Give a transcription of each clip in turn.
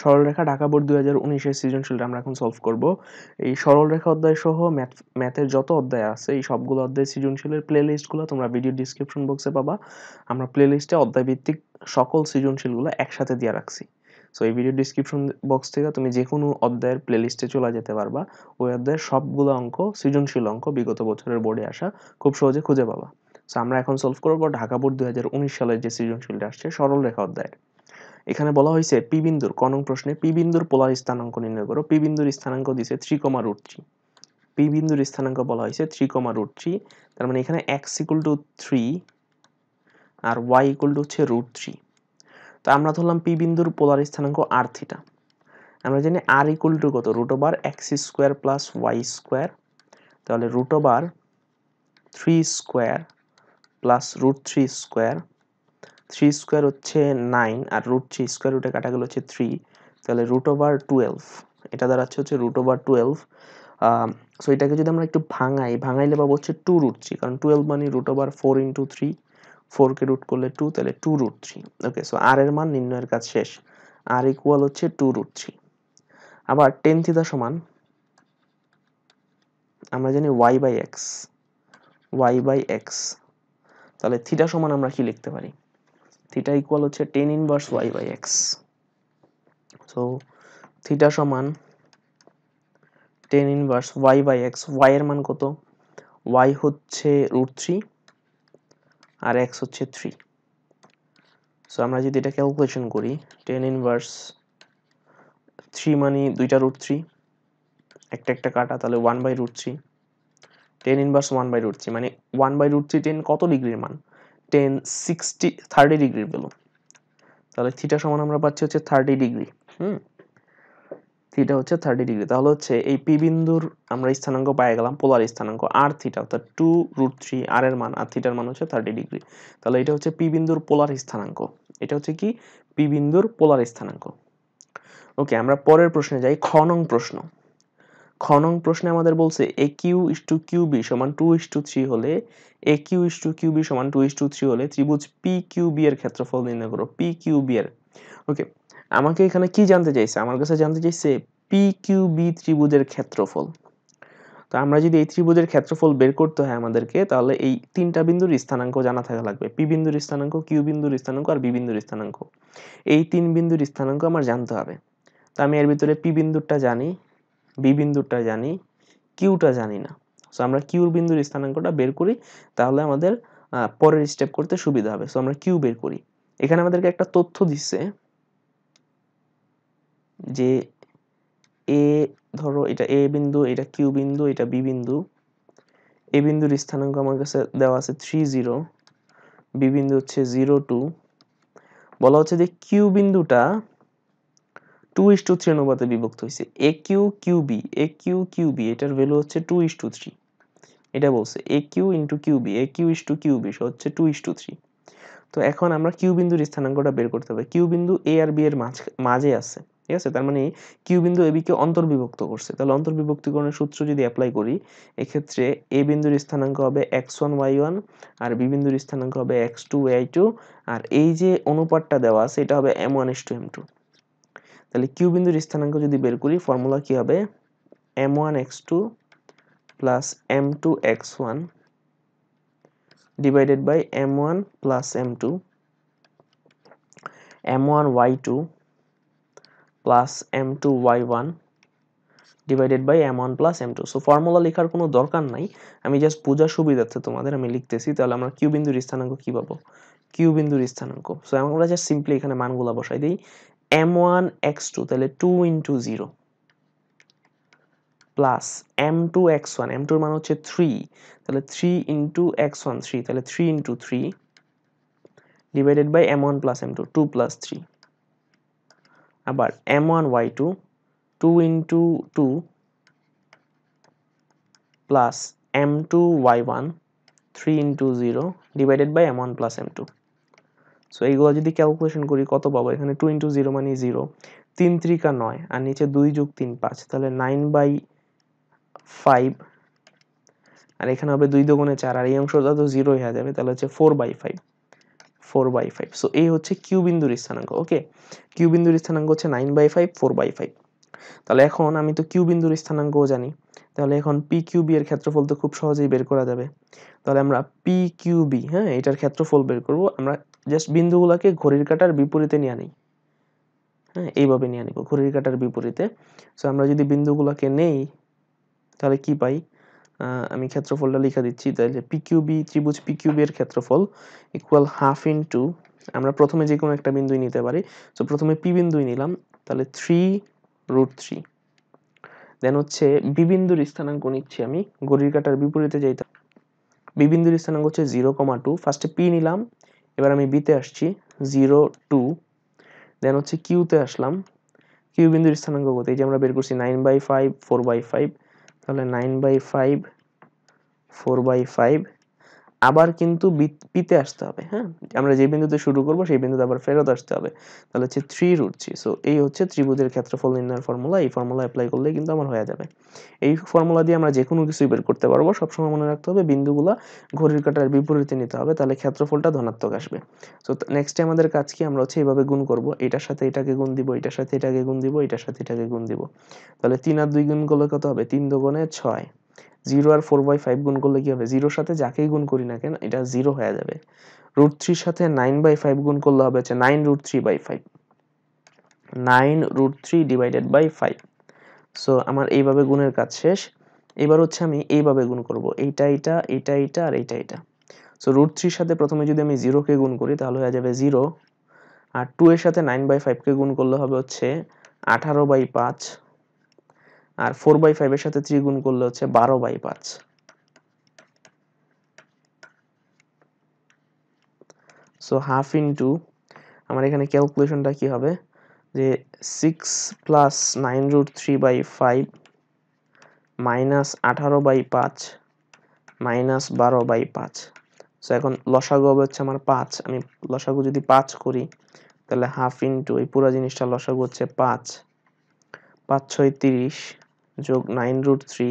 সরলরেখা ঢাকা বোর্ড দুই হাজার উনিশের সৃজনশীলটা আমরা এখন সলভ করব। এই সরলরেখা অধ্যায় সহ ম্যাথ ম্যাথের যত অধ্যায় আছে, এই সবগুলো অধ্যায় সৃজনশীলের প্লে লিস্টগুলো তোমরা ভিডিও ডিসক্রিপশন বক্সে পাবা। আমরা প্লে লিস্টে অধ্যায় ভিত্তিক সকল সৃজনশীলগুলো একসাথে দিয়ে রাখছি। সো এই ভিডিও ডিসক্রিপশন বক্স থেকে তুমি যে কোনো অধ্যায়ের প্লে লিস্টে চলে যেতে পারবা। ওই অধ্যায়ের সবগুলো অঙ্ক, সৃজনশীল অঙ্ক, বিগত বছরের বোর্ডে আসা খুব সহজে খুঁজে পাবা। সো আমরা এখন সলভ করব ঢাকা বোর্ড দু হাজার উনিশ সালের যে সৃজনশীলটা আসছে, সরলরেখা অধ্যায়ের। এখানে বলা হয়েছে পি বিন্দুর, কনং প্রশ্নে পি বিন্দুর পোলার স্থানাঙ্ক নির্ণয় করো। পি বিন্দুর স্থানাঙ্ক দিছে three comma root three. P বিন্দুর স্থানাঙ্ক বলা হয়েছে থ্রি কমা রুট থ্রি। তার মানে এখানে এক্স ইকুয়াল টু থ্রি আর ওয়াই ইকুয়াল টু হচ্ছে রুট থ্রি। তো আমরা ধরলাম পি বিন্দুর পোলার স্থানাঙ্ক আর থিটা। আমরা জানি আর ইকুয়াল টু কত? Root over X square plus Y square. তাহলে root over three square plus root three square. Three square হচ্ছে নাইন আর রুট থ্রি স্কোয়ার রুটে কাটা গেল হচ্ছে থ্রি তাহলে রুট ওভার টুয়েলভ এটা দাঁড়াচ্ছে হচ্ছে রুট ওভার টুয়েলভ সো এটাকে যদি আমরা একটু ভাঙাই, ভাঙাইলে পাবো হচ্ছে টু রুট থ্রি কারণ টুয়েলভ মানে root over four into three ফোরকে রুট করলে টু তাহলে two root three okay so আর এর মান নির্ণয়ের কাজ শেষ আর ইকুয়াল হচ্ছে টু রুট থ্রি আবার টেন থিতা সমান, আমরা জানি y by x y by x তাহলে থিটা সমান আমরা কি লিখতে পারি? থিটা ইকুয়াল হচ্ছে tan inverse y by x so theta সমান tan inverse y by x y এর মান কত? ওয়াই হচ্ছে রুট থ্রি আর এক্স হচ্ছে থ্রি সো আমরা যদি এটা ক্যালকুলেশন করি টেন ইনভার্স থ্রি মানে দুইটা রুট থ্রি একটা একটা কাটা, তাহলে one by root three tan inverse one by root three মানে one by root three tan কত ডিগ্রির মান? টেন সিক্সটি থার্টি ডিগ্রির পেল তাহলে থিটা সমান আমরা পাচ্ছি হচ্ছে থার্টি ডিগ্রি হুম? থিটা হচ্ছে থার্টি ডিগ্রি তাহলে হচ্ছে এই পি বিন্দুর আমরা স্থানাঙ্ক পাই গেলাম পোলার স্থানাঙ্ক আর থিটা অর্থাৎ টু রুট থ্রি আর এর মান, আর থিটার মান হচ্ছে থার্টি ডিগ্রি তাহলে এটা হচ্ছে পি বিন্দুর পোলার স্থানাঙ্ক। এটা হচ্ছে কি? পি বিন্দুর পোলার স্থানাঙ্ক। ওকে আমরা পরের প্রশ্নে যাই, খ নং প্রশ্ন। খ নং প্রশ্নে আমাদের বলছে A Q is to Q B সমান টু ইস টু থ্রি হলে, A Q is to Q B সমান টু ইস টু থ্রি হলে ত্রিভুজ পি কিউ বি এর ক্ষেত্রফল নির্ণয় করো পি কিউ বি এর। ওকে আমাকে এখানে কি জানতে চাইছে? আমার কাছে জানতে চাইছে পি কিউ বি ত্রিভুজের ক্ষেত্রফল। তো আমরা যদি এই ত্রিভুজের ক্ষেত্রফল বের করতে হয় আমাদেরকে, তাহলে এই তিনটা বিন্দুর স্থানাঙ্ক জানা থাকা লাগবে। পি বিন্দুর স্থানাঙ্ক কিউ বিন্দুর স্থানাঙ্ক আর বি বিন্দুর স্থানাঙ্ক। এই তিন বিন্দুর স্থানাঙ্ক আমার জানতে হবে। তো আমি এর ভিতরে পি বিন্দুরটা জানি। বি বিন্দুরটা জানি, কিউটা জানি না। সো আমরা কিউর বিন্দুর স্থানাঙ্কটা বের করি, তাহলে আমাদের পরের স্টেপ করতে সুবিধা হবে। সো আমরা কিউ বের করি। এখানে আমাদেরকে একটা তথ্য দিচ্ছে যে এ, ধরো এটা এ বিন্দু, এটা কিউ বিন্দু, এটা বি বিন্দু। এ বিন্দুর স্থানাঙ্ক আমার কাছে দেওয়া আছে থ্রি জিরো, বি বিন্দু হচ্ছে জিরো টু। বলা হচ্ছে যে কিউ বিন্দুটা টু ইস টু থ্রি অনুপাতে বিভক্ত হয়েছে। A Q Q B A Q Q B এটার ভ্যালু হচ্ছে টু ইস টু থ্রি এটা বলছে A Q into Q B A Q is to Q B হচ্ছে টু ইস টু থ্রি তো এখন আমরা কিউ বিন্দুর স্থানাঙ্কটা বের করতে হবে। কিউ বিন্দু এ আর বি এর মাঝে আছে, ঠিক আছে? তার মানে কিউ বিন্দু এ বিকে অন্তর্বিভক্ত করছে। তাহলে অন্তর্বিভক্তিকরণের সূত্র যদি অ্যাপ্লাই করি, এক্ষেত্রে এ বিন্দুর স্থানাঙ্ক হবে এক্স ওয়ান ওয়াই ওয়ান আর বি বিন্দুর স্থানাঙ্ক হবে এক্স টু ওয়াই টু আর এই যে অনুপাতটা দেওয়া আছে, এটা হবে m one is to m two তাহলে কিউ বিন্দুর স্থানাঙ্ক যদি বের করি ফর্মুলা কি হবে? M one x two plus m two x one one y two plus m two y one divided by m one plus m two so formula লেখার কোনো দরকার নাই। আমি জাস্ট বোঝার সুবিধার্থে তোমাদের আমি লিখতেছি। তাহলে আমরা কিউ বিন্দুর স্থানাঙ্ক কি পাবো? কিউ বিন্দুর স্থানাঙ্ক। সো আমরা জাস্ট সিম্পলি এখানে মানগুলো বসাই দিই। এম ওয়ান এক্স টু তাহলে two into zero plus m two x one m মান হচ্ছে থ্রি তাহলে three into x one three তাহলে three into three divided by m one plus m two two plus three আবার m one y two two into two plus m two y one three into zero divided by m plus m two so এইগুলো যদি calculation করি, কত পাবো? এখানে two into zero মানে zero তিন ত্রিকা নয়, আর নিচে দুই যোগ তিন পাঁচ, তাহলে নাইন বাই ফাইভ আর এখানে হবে দুই দোকানে চার, আর এই অংশটা তো জিরো হয়ে যাবে, তাহলে হচ্ছে four by five four by five so এই হচ্ছে কিউ বিন্দুর স্থানাঙ্ক ওকে কিউ বিন্দুর স্থানাঙ্ক হচ্ছে nine by five four by five তাহলে এখন আমি তো কিউ বিন্দুর স্থানাঙ্কও জানি। তাহলে এখন পি কিউ বি এর ক্ষেত্রফল তো খুব সহজেই বের করা যাবে। তাহলে আমরা পি কিউ বি হ্যাঁ এটার ক্ষেত্রফল বের করব। আমরা জাস্ট বিন্দুগুলোকে ঘড়ির কাটার বিপরীতে নিয়ে আনি। হ্যাঁ এইভাবে নিয়ে আনিব, ঘড়ির কাটার বিপরীতে। সো আমরা যদি বিন্দুগুলোকে নেই, তাহলে কি পাই? আমি ক্ষেত্রফলটা লিখে দিচ্ছি। তাহলে পিকিউবি ত্রিভুজ পিকিউবি এর ক্ষেত্রফল ইকুয়াল হাফ ইন্টু আমরা প্রথমে যে কোনো একটা বিন্দুই নিতে পারি। তো প্রথমে পি বিন্দুই নিলাম। তাহলে থ্রি রুট থ্রি দেন হচ্ছে বি বিন্দুর স্থানাঙ্ক নিচ্ছি আমি গড়ির কাটার বিপরীতে যাইতে বি বিন্দুর স্থানাঙ্ক হচ্ছে জিরো কমা টু ফার্স্টে পি নিলাম, এবার আমি বিতে আসছি জিরো টু দেন হচ্ছে কিউতে আসলাম। কিউ বিন্দুর স্থানাঙ্ক কত? এই যে আমরা বের করছি nine by five four by five তাহলে nine by five four by five আবার কিন্তু পিতে আসতে হবে হ্যাঁ? আমরা যে বিন্দুতে শুরু করব, সেই বিন্দুতে আবার ফেরত আসতে হবে। তাহলে হচ্ছে থ্রি রুট থ্রি সো এই হচ্ছে ত্রিভুজের ক্ষেত্রফল নির্ণয়ের ফর্মুলা এই ফর্মুলা অ্যাপ্লাই করলে কিন্তু আমার হয়ে যাবে। এই ফর্মুলা দিয়ে আমরা যে কোনো কিছু বের করতে পারব। সবসময় মনে রাখতে হবে, বিন্দুগুলো ঘড়ির কাটার বিপরীতে নিতে হবে, তাহলে ক্ষেত্রফলটা ধনাত্মক আসবে। সো নেক্সটে আমাদের কাজ কি? আমরা হচ্ছে এইভাবে গুণ করব। এটার সাথে এটাকে গুণ দিব, এটার সাথে এটাকে গুণ দিব, এটার সাথে এটাকে গুণ দিব। তাহলে তিন আর দুই গুণ করলে কত হবে? তিন দুগুণে ছয়। জিরো আর ফোর বাই ফাইভ গুণ করলে কি হবে? জিরোর সাথে যাকেই গুণ করি না কেন, এটা জিরো হয়ে যাবে। রুট থ্রির সাথে নাইন বাই ফাইভ গুণ করলে হবে হচ্ছে nine root three by five nine root three divided by five so আমার এইভাবে গুণের কাজ শেষ। এবার হচ্ছে আমি এইভাবে গুণ করব। এইটা এইটা এইটা এইটা আর এইটা এইটা। সো রুট থ্রির সাথে প্রথমে যদি আমি জিরোকে গুণ করি, তাহলে হয়ে যাবে জিরো আর টু এর সাথে নাইন বাই ফাইভকে গুণ করলে হবে হচ্ছে আঠারো বাই পাঁচ। আর ফোর বাই ফাইভের সাথে থ্রি গুণ করলে হচ্ছে বারো বাই পাঁচ। সো হাফ ইন্টু আমার এখানে ক্যালকুলেশনটা কি হবে? যে six plus nine root three by five minus আঠারো বাই পাঁচ মাইনাস বারো বাই পাঁচ। সো এখন লসাগু হবে হচ্ছে আমার পাঁচ। আমি লসাগু যদি পাঁচ করি, তাহলে হাফ ইন্টু এই পুরো জিনিসটা লসাগু হচ্ছে পাঁচ। পাঁচ ছয় তিরিশ। যোগ নাইন রুট থ্রি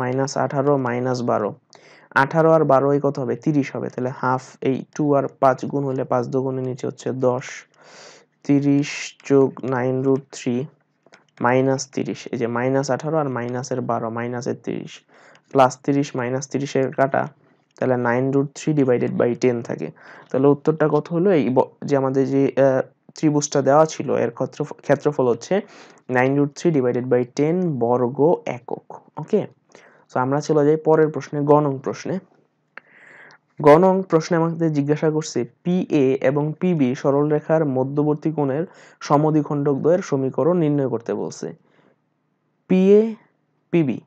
মাইনাস আঠারো মাইনাস বারো। আঠারো আর বারো এই কত হবে? তিরিশ হবে। তাহলে হাফ এই টু আর পাঁচ গুণ হলে পাঁচ দুগুণের নিচে হচ্ছে দশ। তিরিশ যোগ নাইন রুট থ্রি মাইনাস তিরিশ। এই যে মাইনাস আঠারো আর মাইনাসের বারো, মাইনাসের তিরিশ। প্লাস তিরিশ, মাইনাস তিরিশের কাটা, তাহলে nine root three divided by ten থাকে। তাহলে উত্তরটা কত হলো? এই যে আমাদের যে ত্রিভুজটা দেওয়া ছিল, এর ক্ষেত্রফল হচ্ছে nine root three divided by ten বর্গ একক ওকে তো আমরা চলে যাই পরের প্রশ্নে, গণং প্রশ্নে। গণং প্রশ্নে আমাদের জিজ্ঞাসা করছে পি এ এবং পিবি সরলরেখার মধ্যবর্তী কোণের সমদ্বিখণ্ডক দ্বয়ের সমীকরণ নির্ণয় করতে বলছে। পি এ পিবি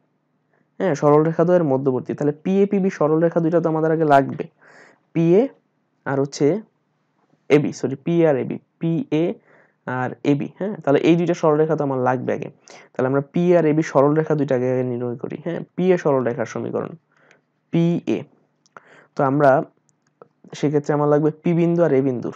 হ্যাঁ সরলরেখা দ্বয়ের মধ্যবর্তী। তাহলে পি এ পিবি সরলরেখা দুইটা তো আমাদের আগে লাগবে। পি এ আর হচ্ছে AB sorry P R AB P A R AB হ্যাঁ? তাহলে এই দুইটা সরলরেখা তো আমার লাগবে আগে। তাহলে আমরা পি আর এবি সরলরেখা দুইটাকে আগে নির্ণয় করি হ্যাঁ? পি এ সরলরেখার সমীকরণ পি এ তো আমরা সেক্ষেত্রে আমার লাগবে পি বিন্দু আর এ বিন্দুর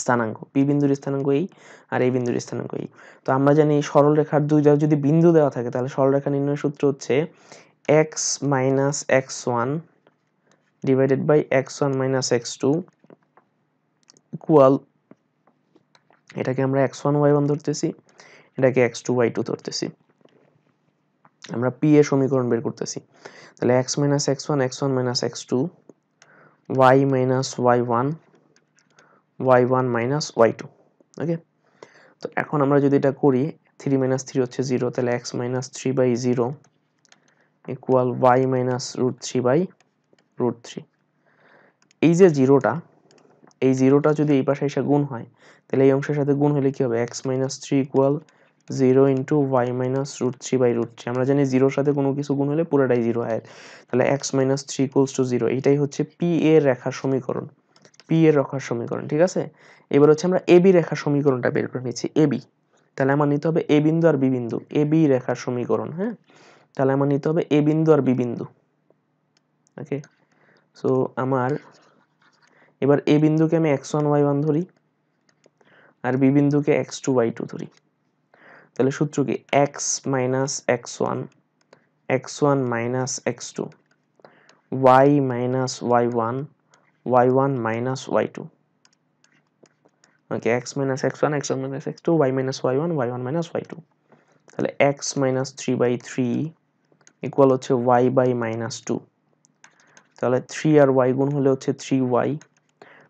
স্থানাঙ্ক। পি বিন্দুর স্থানাঙ্ক এই আর এই বিন্দুর স্থানাঙ্ক এই। তো আমরা জানি সরলরেখার দুইটা যদি বিন্দু দেওয়া থাকে, তাহলে সরলরেখা নির্ণয় সূত্র হচ্ছে x minus x one divided by x one minus x two equal এটাকে আমরা এক্স ওয়ান ওয়াই ওয়ান ধরতেছি, এটাকে এক্স টু ওয়াই টু ধরতেছি। আমরা পি এর সমীকরণ বের করতেছি। তাহলে x minus x one x one minus x two y minus y one y one minus y two okay তো এখন আমরা যদি এটা করি থ্রি মাইনাস থ্রি হচ্ছে জিরো তাহলে x minus three by zero equal y minus root three by root three এই যে জিরোটা এই জিরোটা যদি এই পাশে এসে গুণ হয়, তাহলে এই অংশের সাথে গুণ হলে কি হবে? X minus three equal zero into y minus root three by root three আমরা জানি জিরোর সাথে কোনো কিছু গুণ হলে পুরোটাই জিরো হয়। তাহলে x minus three equals to zero এইটাই হচ্ছে পি এর রেখার সমীকরণ। পি এর রেখার সমীকরণ, ঠিক আছে? এবার হচ্ছে আমরা এবি রেখার সমীকরণটা বের করে নিচ্ছি এবি তাহলে আমার নিতে হবে এ বিন্দু আর বি বিন্দু। এ বি রেখার সমীকরণ হ্যাঁ? তাহলে আমার নিতে হবে এ বিন্দু আর বি বিন্দু। ওকে সো আমার এবার এ বিন্দুকে আমি এক্স ওয়ান ওয়াই ওয়ান ধরি আর বি বিন্দুকে এক্স টু ওয়াই টু ধরি। তাহলে সূত্র কি? X minus x one x one minus x two y minus y one y one minus y two okay x minus x one x one minus x two y minus y one y one minus y two তাহলে x minus three by three equal হচ্ছে y by minus two তাহলে three আর y গুণ হলে হচ্ছে three y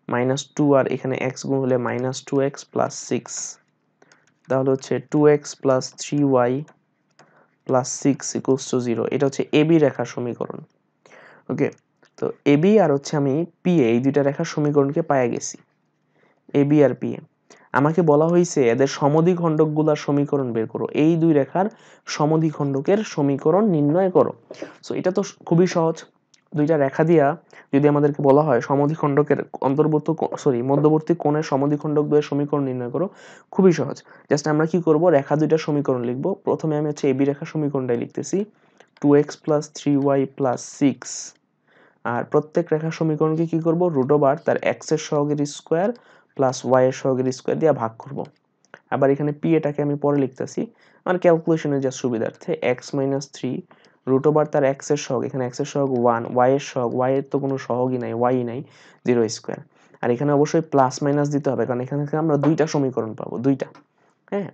minus two আর এখানে x গুণ হলে minus two x plus six. তাহলে হচ্ছে two x plus three y plus six equals to zero এটা হচ্ছে এবি রেখার সমীকরণ। ওকে? তো এবি আর হচ্ছে আমি পিএ এই দুইটা রেখার সমীকরণকে পায়ে গেছি। এবি আর পিএ আমাকে বলা হয়েছে এদের সমদ্বিখণ্ডকগুলোর সমীকরণ বের করো। এই দুই রেখার সমদ্বিখণ্ডকের সমীকরণ নির্ণয় করো। সো এটা তো খুবই সহজ। দুইটা রেখা দিয়া যদি আমাদেরকে বলা হয় সমদ্বিখণ্ডকের অন্তর্ভুক্ত সরি মধ্যবর্তী কোণের সমদ্বিখণ্ডক দুয়ের সমীকরণ নির্ণয় করো, খুবই সহজ। জাস্ট আমরা কি করব? রেখা দুইটা সমীকরণ লিখব। প্রথমে আমি হচ্ছে এবি রেখা সমীকরণটাই লিখতেছি। Two x plus three y plus six আর প্রত্যেক রেখার সমীকরণকে কি করব? রুট ওভার তার এক্সের সহগের স্কোয়ার প্লাস ওয়াই এর সহগের স্কোয়ার দিয়ে ভাগ করব। আবার এখানে পি এটাকে আমি পরে লিখতেছি। আমার ক্যালকুলেশনের যা সুবিধার্থে x minus three root over তার এক্সের সহগ, এখানে এক্সের সহগ ওয়ান ওয়াই এর সহগ ওয়াই এর তো কোনো সহগই নাই ওয়াই নাই জিরো স্কোয়ার আর এখানে অবশ্যই প্লাস মাইনাস দিতে হবে, কারণ এখানে থেকে আমরা দুইটা সমীকরণ পাবো, দুইটা হ্যাঁ?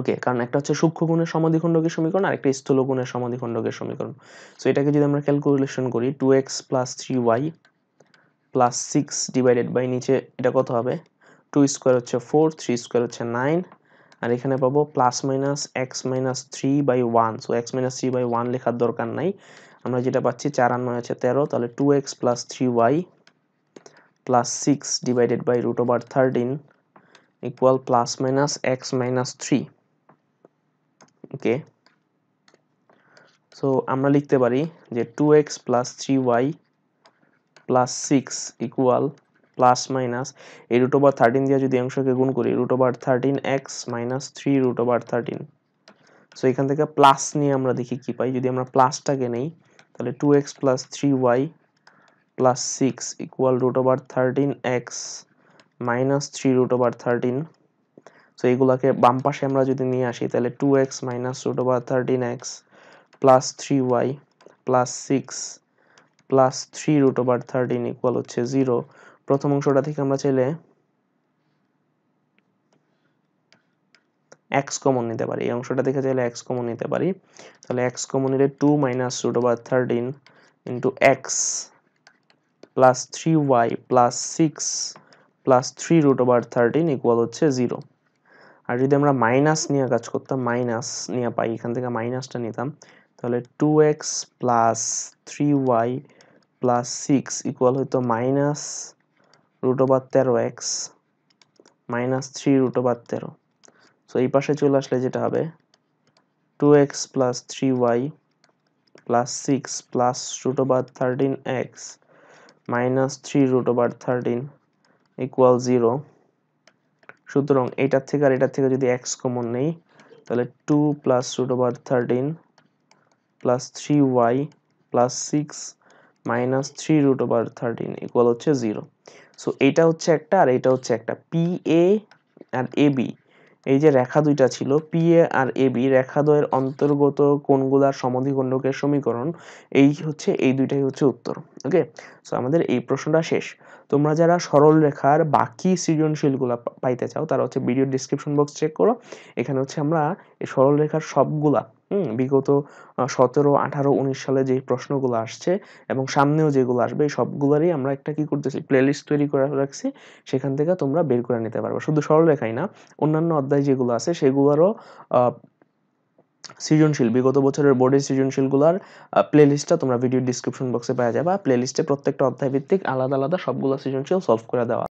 ওকে কারণ একটা হচ্ছে সূক্ষ্ম গুণের সমাধিখণ্ডকের সমীকরণ, আর একটা স্থূল গুণের সমাধিখণ্ডকের সমীকরণ। সো এটাকে যদি আমরা ক্যালকুলেশন করি two x plus three y plus six divided by নিচে এটা কত হবে? টু স্কোয়ার হচ্ছে ফোর থ্রি স্কোয়ার হচ্ছে নাইন আর এখানে পাবো plus minus x minus three by one so x minus three by one লেখার দরকার নাই। আমরা যেটা পাচ্ছি, চার আর নয় আছে তেরো, তাহলে two x plus three y plus six divided by root over thirteen equal plus minus x minus three okay so আমরা লিখতে পারি যে two x plus three y plus six equal plus minus এই রুট ওভার থার্টিন দিয়ে যদি অংশকে গুণ করি root over thirteen x minus three root over thirteen so এখান থেকে প্লাস নিয়ে আমরা দেখি কি পাই। যদি আমরা প্লাসটাকে নেই, তাহলে two x plus three y plus six equal root over thirteen x minus three root over thirteen so এইগুলাকে বাম পাশে আমরা যদি নিয়ে আসি, তাহলে two x minus root over thirteen x plus three y plus six plus three root over thirteen equal হচ্ছে zero প্রথম অংশটা থেকে আমরা চাইলে এক্স কমন নিতে পারি। এই অংশটা থেকে চাইলে এক্স কমন নিতে পারি। তাহলে এক্স কমন নিলে two minus root over thirteen into x plus three y plus six plus three root over thirteen equal হচ্ছে জিরো আর যদি আমরা মাইনাস নিয়ে কাজ করতাম মাইনাস নিয়ে পাই, এখান থেকে মাইনাসটা নিতাম, তাহলে two x plus three y plus six equal হইতো মাইনাস রুট ওভার তেরো x minus three root over তেরো সো এই পাশে চলে আসলে যেটা হবে two x plus three y plus six plus root over thirteen x minus three root over thirteen equal zero সুতরাং এটার থেকে আর এটার থেকে যদি এক্স কমন নেই, তাহলে two plus root over thirteen plus three y plus six minus three root over thirteen equal হচ্ছে zero so এইটা হচ্ছে একটা আর এইটা হচ্ছে একটা। P A R A B এই যে রেখা দুইটা ছিল P A R A B রেখাদ্বয়ের অন্তর্গত কোণগুলার সমদ্বিখণ্ডকের সমীকরণ, এই হচ্ছে, এই দুইটাই হচ্ছে উত্তর ওকে সো আমাদের এই প্রশ্নটা শেষ। তোমরা যারা সরল রেখার বাকি সৃজনশীলগুলো পাইতে চাও, তারা হচ্ছে ভিডিও ডিসক্রিপশন বক্স চেক করো। এখানে হচ্ছে আমরা এই সরল রেখার সবগুলা হুম, বিগত সতেরো, আঠারো, উনিশ সালে যে প্রশ্নগুলো আসছে এবং সামনেও যেগুলো আসবে, এই সবগুলোরই আমরা একটা কি করতেছি প্লেলিস্ট তৈরি করে রাখছি, সেখান থেকে তোমরা বের করে নিতে পারবে। শুধু সরলরেখাই না, অন্যান্য অধ্যায় যেগুলো আছে, সেগুলোরও সৃজনশীল, বিগত বছরের বোর্ডের সৃজনশীলগুলোর প্লেলিস্টটা তোমরা ভিডিও ডিসক্রিপশন বক্সে পাওয়া যাবে। প্লেলিস্টে প্রত্যেকটা অধ্যায় ভিত্তিক আলাদা আলাদা সবগুলো সৃজনশীল সলভ করে দেওয়া